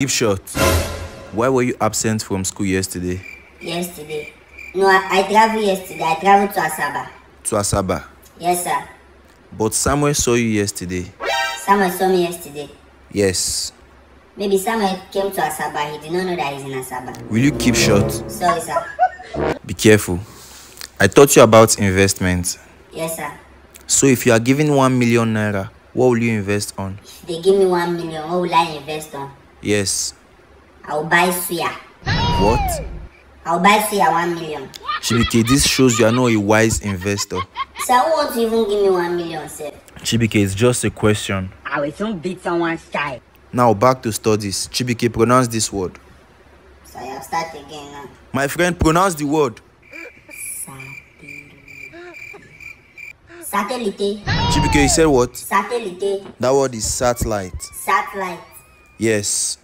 Keep short. Why were you absent from school yesterday? Yesterday. No, I, I traveled yesterday. I traveled to Asaba. To Asaba. Yes, sir. But Samuel saw you yesterday. Samuel saw me yesterday. Yes. Maybe Samuel came to Asaba. He did not know that he's in Asaba. Will you keep short? Sorry, sir. Be careful. I taught you about investment. Yes, sir. So if you are given 1 million naira, what will you invest on? If they give me one million, what will I invest on? Yes. I will buy suya. What? I will buy suya one million. Chibuike, this shows you are not a wise investor. Sir, who wants to even give me one million, sir? Chibuike, it's just a question. I will soon beat someone's child. Now back to studies. Chibuike, pronounce this word. So I'll start again now. My friend, pronounce the word. Satellite. Chibuike, you said what? Satellite. That word is satellite. Satellite. Yes.